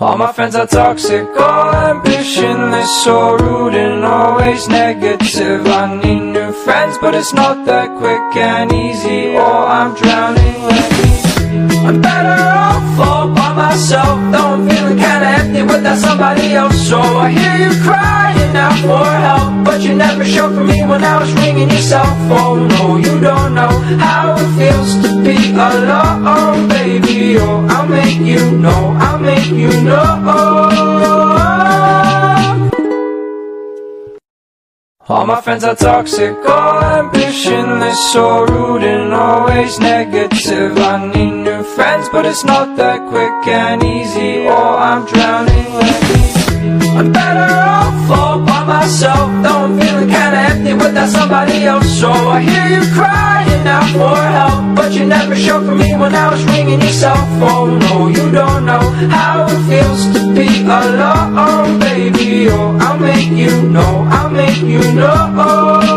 All my friends are toxic, all ambitionless, so rude and always negative. I need new friends, but it's not that quick and easy, or I'm drowning. Let me. I'm better off all by myself, though I'm feeling kinda empty without somebody else. So I hear you crying out for help, but you never showed for me when I was ringing your cell phone. No, you don't know how it feels to be alone, baby. Oh, make you know, I'll make you know. All my friends are toxic, all ambitionless, so rude and always negative. I need new friends, but it's not that quick and easy, or I'm drowning. Me. I'm better off all by myself, though I'm feeling kinda empty without somebody else. So I hear you crying out for help, but you never showed for me when I was ringing your cell phone. No, you don't know how it feels to be alone, baby. Oh, I'll make you know, I'll make you know.